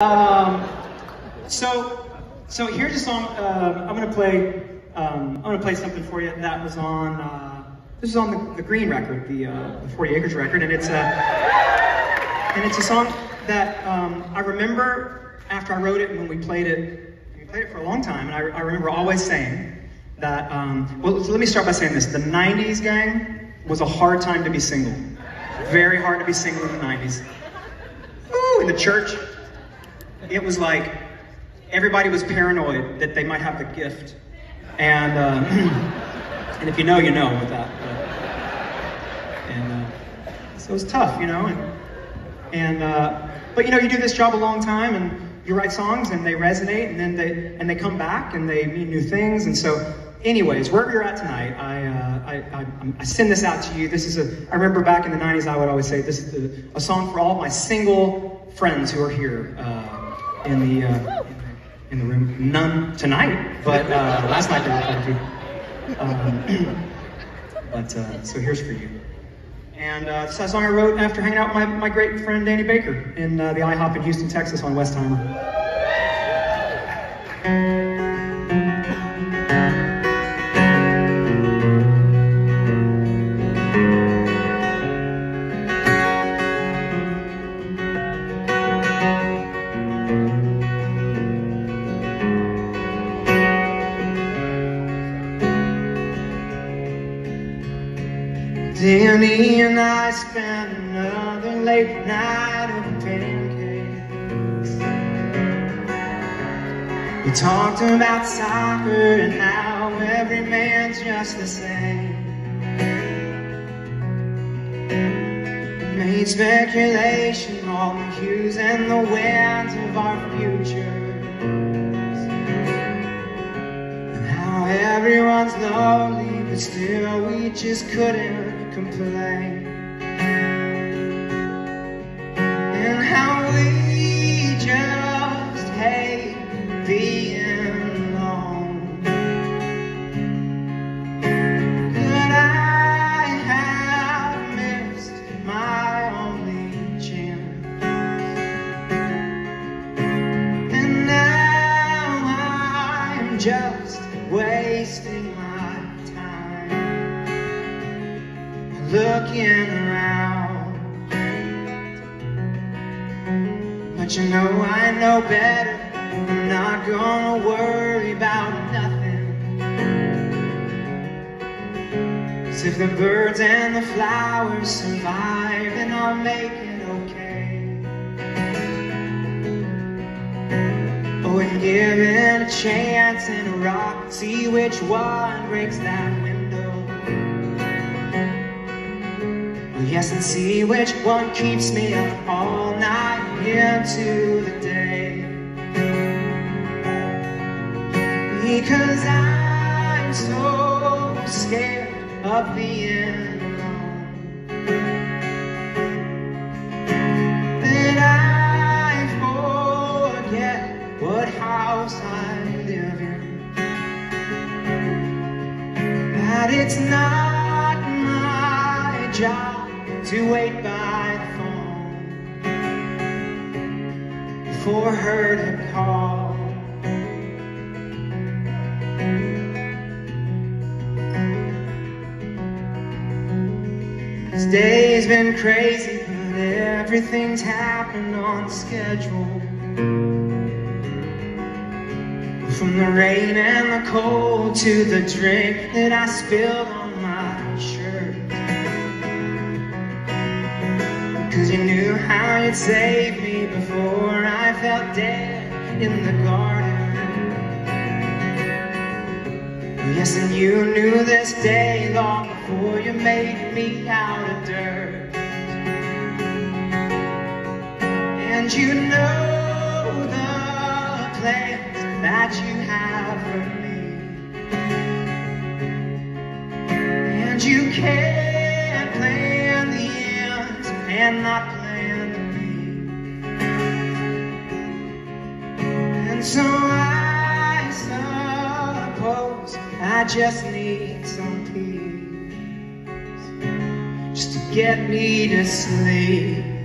Um, so, so here's a song. Uh, I'm gonna play. Um, I'm gonna play something for you that was on. Uh, this is on the, the Green record, the, uh, the 40 Acres record, and it's a and it's a song that um, I remember after I wrote it and when we played it. We played it for a long time, and I, I remember always saying that. Um, well, let me start by saying this: the '90s gang was a hard time to be single. Very hard to be single in the '90s. Ooh, in the church, it was like everybody was paranoid that they might have the gift. And, uh, and if you know, you know with that. But, and uh, so it was tough, you know. And, and uh, but you know, you do this job a long time, and you write songs, and they resonate, and then they and they come back, and they mean new things. And so, anyways, wherever you're at tonight, I, uh, I, I, I, send this out to you. This is a. I remember back in the '90s, I would always say this is the, a song for all my single friends who are here. Uh, in the, uh, in the room. None tonight, but uh, last night there were quite. Um, but uh, so here's for you. And uh, this is a song I wrote after hanging out with my, my great friend Danny Baker in uh, the IHOP in Houston, Texas on Westheimer. Danny and I spent another late night over pancakes. We talked about soccer and how every man's just the same. We made speculation on the hues and the winds of our futures. And how everyone's lonely, but still we just couldn't complain. And how we just hate being looking around. But you know I know better. I'm not gonna worry about nothing. Cause if the birds and the flowers survive Then I'll make it okay. Oh, and give it a chance and a rock See which one breaks that Yes, and see which one keeps me up all night into the day. Because I'm so scared of being alone that I forget what house I live in. That it's not my job to wait by the phone for her to call. This day's been crazy, but everything's happened on schedule. From the rain and the cold to the drink that I spilled Cause you knew how you'd save me before I felt dead in the garden. Yes, and you knew this day long before you made me out of dirt. And you know the plans that you have for me. And you the and not plan to be. And so I suppose I just need some peace just to get me to sleep.